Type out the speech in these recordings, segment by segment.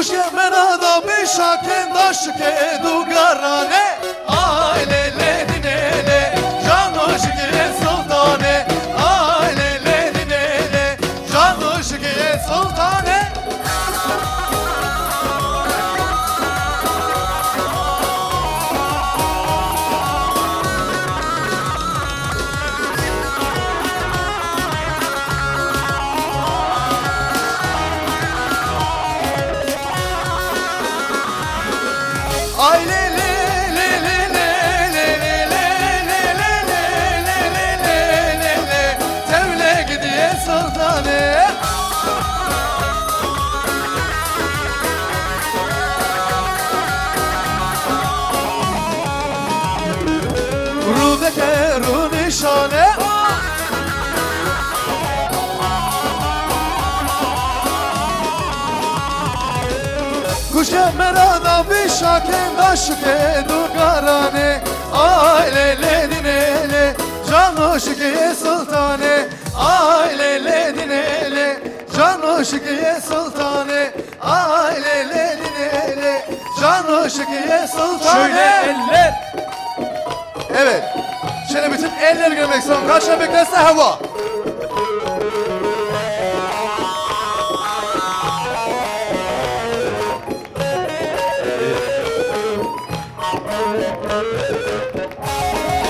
خوش من آدمی شاکن داشت که دوگرانه Aile Aşke merada bir şakin daşke du karane Aile ledinele Canuşki sultane. Aile ledinele Canuşki sultane. Aile ledinele Canuşki sultane. Şöyle eller. Evet Şimdi bütün eller görmek istiyorum. Kaç beklerse hava.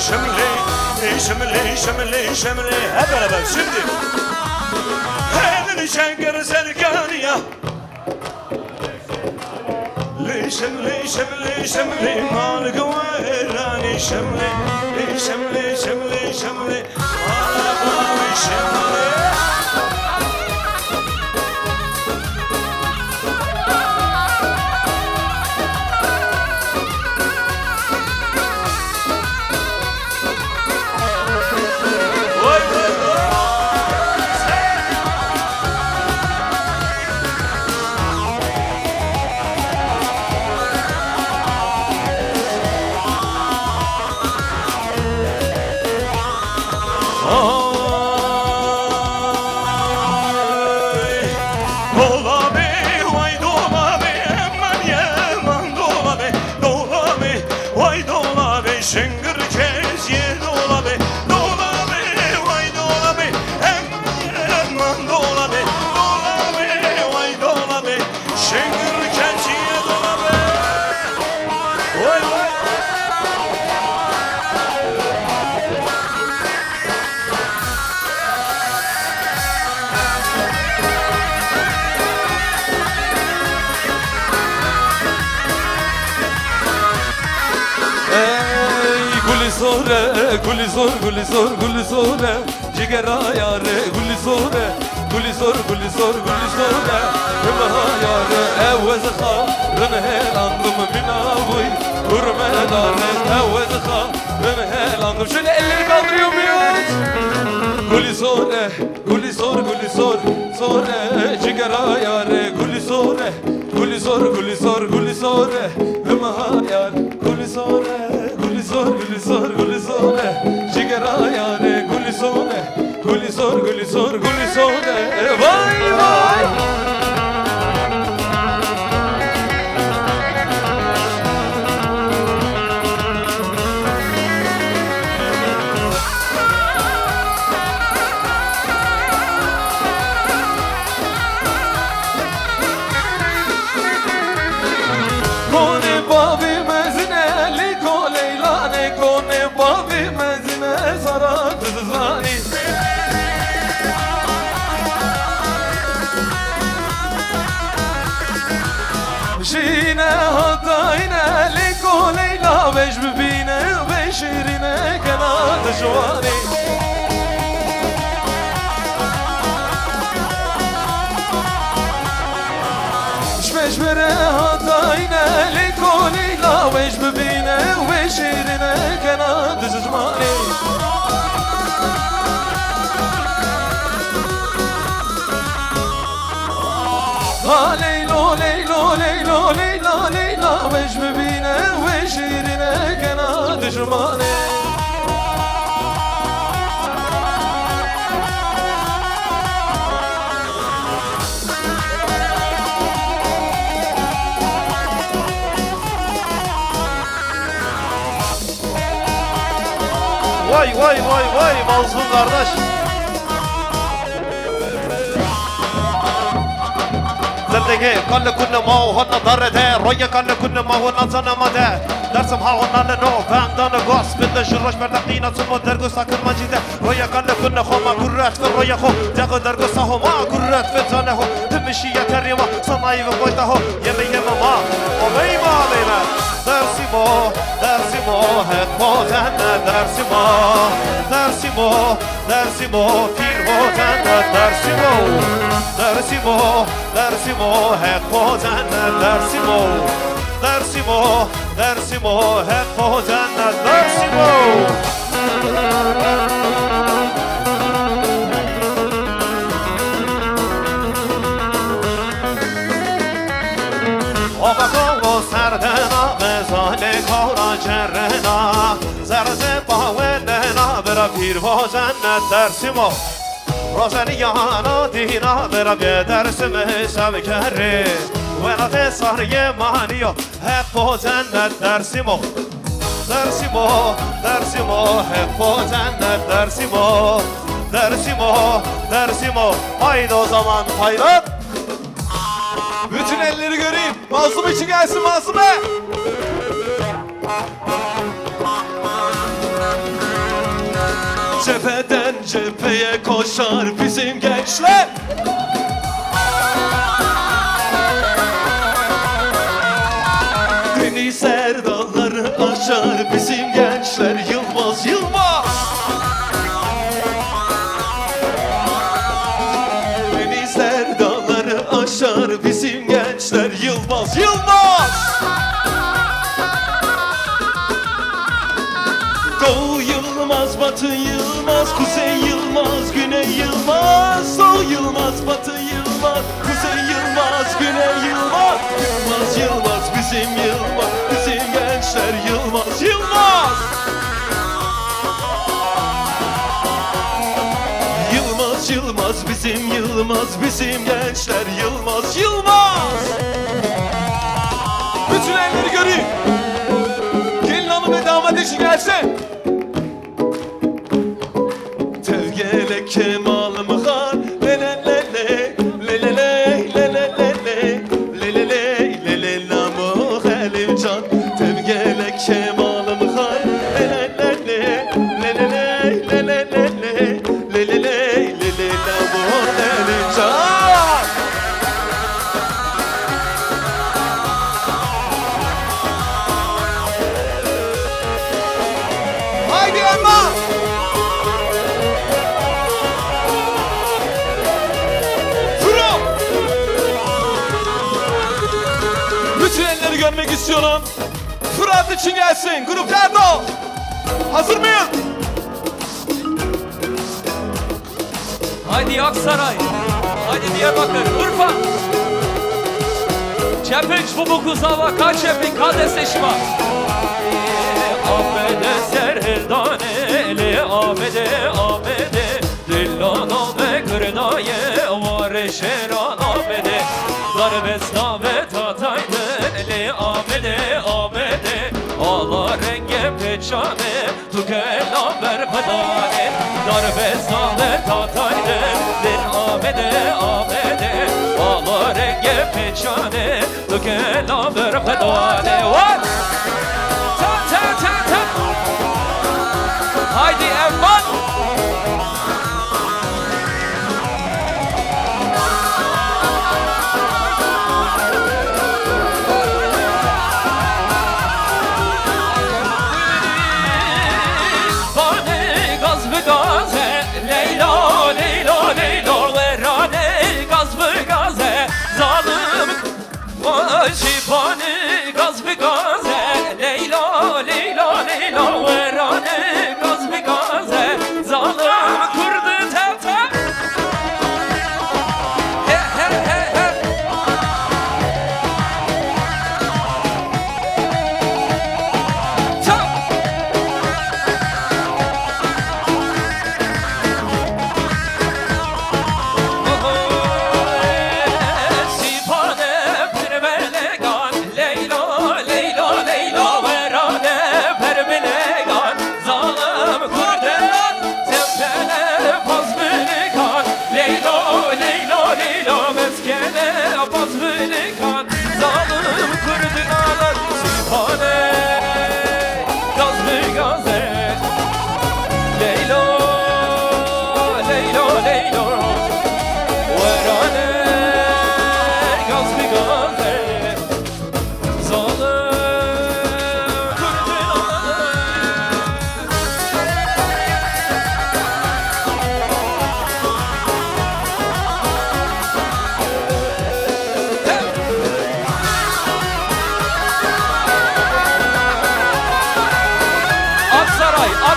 şımlı şımlı şımlı şımlı hep beraber şimdi Hedin şengir serkan ya شملي شملي شملي مالك ويراني شملي شملي شملي شملي مالك ويراني شملي guli zor guli zor guli zore Cigera yare guli zore guli zor guli zor guli zore Hımaha yare evvez ha. Rınhelandım minavıy Hürmedare evvez ha. Rınhelandım Şöyle elleri kaldırıyor muyuz? Guli zore guli zor guli zor. Zore cigera yare guli zore Guli zor guli zor guli zore Hımaha yare guli zore sone, jigera yare guli sone, guli sor. ليلى ليلى وش ببينا وش يرنا كنا دشمانه Vay vay vay vay mazlum kardeş. زندگی کل کن ما و هن درده روی کل کن ما و نزن مده درسم ها و نل نو بندان گاس بده شروش بر دقینا سمو درگو ساکن مجیده. روی کل کن خو ما گررت فر روی خو. دقو درگو ساهو ما گررت فتانه هو تمشی یتری ما سنایی و بایده هو یمه یمه ما و بیما بیمه درسی ما درسی ما هد بازن درسی ما. درسی ما درسی ما پیر بازن درسی ما. درسی ما درسی ما هد بازن درسی ما. درسی ما درسی ما هد بازن درسی ما. دیر و جنت درسیم و روزنیانا دینا در به درسیم سم کری ولات سهری مانی و حق و جنت درسیم و درسیم و درسیم و حق و جنت درسیم و درسیم o, dersim o. Haydi o zaman hayran. Bütün elleri göreyim. Masum için gelsin Masume. Cepheden cepheye koşar bizim gençler. Deniz serdalları aşar bizim gençler. Yılmaz Yılmaz. Deniz serdalları aşar bizim gençler. Yılmaz Yılmaz Yılmaz bizim Yılmaz, bizim gençler Yılmaz Yılmaz! Yılmaz Yılmaz bizim Yılmaz, bizim gençler Yılmaz Yılmaz Görmek istiyorum. Fırat için gelsin. Grup Erdo. Hazır mıyız? Haydi Aksaray. Haydi Diyarbakır, Urfa. Çepik, Bubuk, Uzava, Kaçepik, Kadesteşma. Ahmede serdaneli, Ahmede, Ahmede. Dillana ve kırnaye, var şeran Ahmede. Darbesna ve آمده دار بزنه تا تایده دل آمده آمده آوارگ پیچانه تو که نام خدانه تا تا تا تا!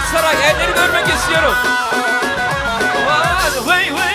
Aksaray elleri görmek istiyorum. Vay vay vay.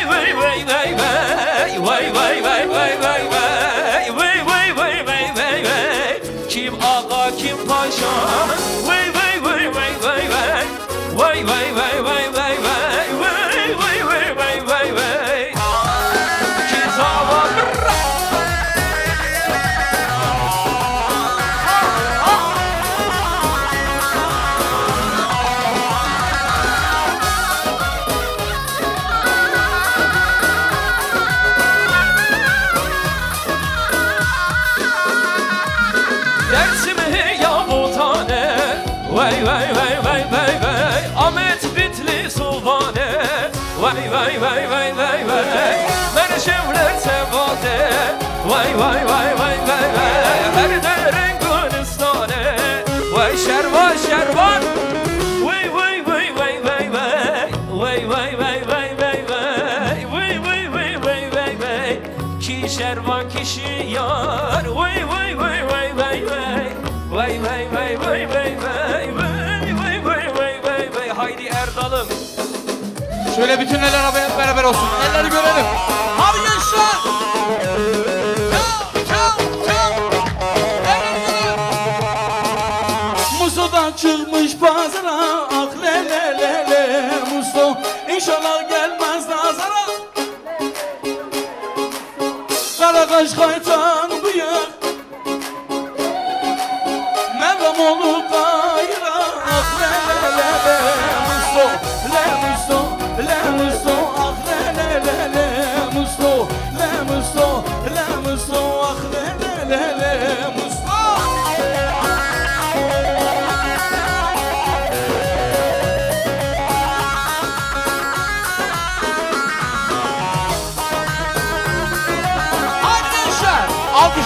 Şöyle bütün eller havaya beraber olsun. Elleri görelim. Hadi gençler. Çıkmış pazara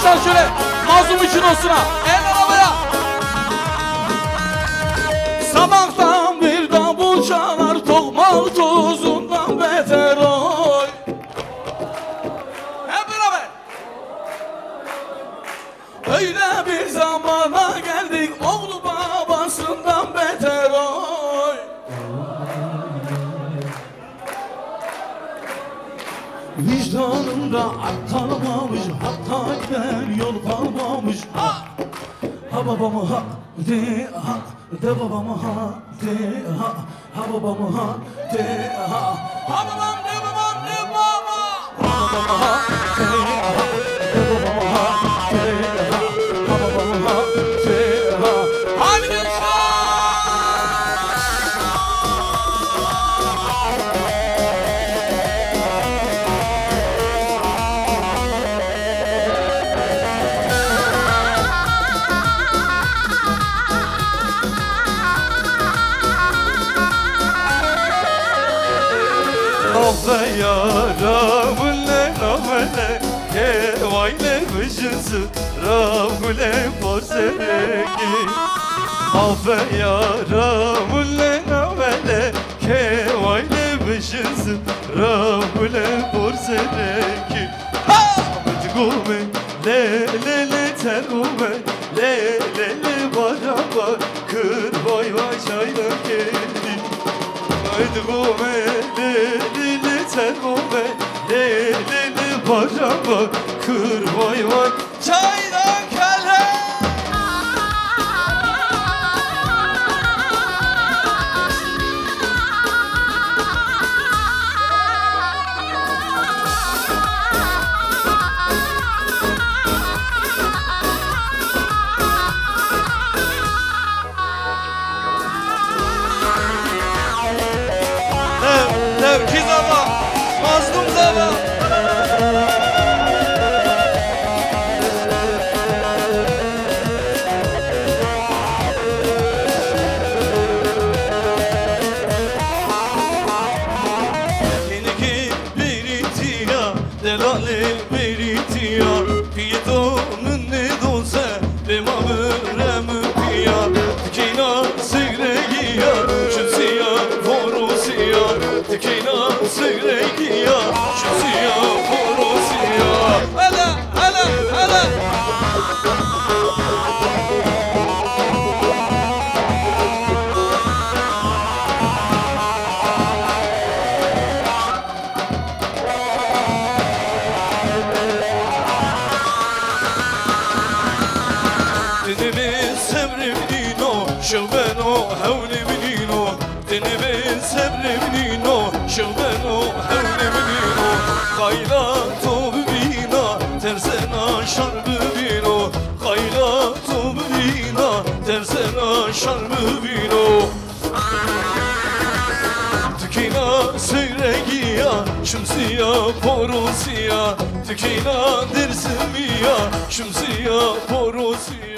Arkadaşlar şöyle mazlum için olsun ha. El arabaya. Sabahtan bir davul çalar tokmak tozundan beter oy. Hep beraber. Öyle bir zamana gel. Vicdanımda ak kalmamış Hakka gider yol kalmamış. Ha! Ha babamı hak de ha De babamı ha de ha. Ha babamı ha de ha. Ha babam de babam de baba? Ha! Babamı ha de acısı Ravgule porsereki Afe ah yaramulle navele Kevayle beşisi Ravgule porsereki Ha! Mıcgume le le le terume Le le le baraba Kır boy başayla kendi Mıcgume le le le terume vay vay. Çaylar Sebri minino, şılbeno hevli minino Denimin sebri minino, şılbeno hevli minino Kayla tobu bina, tersena şarbı bino. Kayla tobu bina, tersena şarbı bino. Tükina seyregiya, şımsiya porosiya. Tükina dersimiya, şımsiya porosiya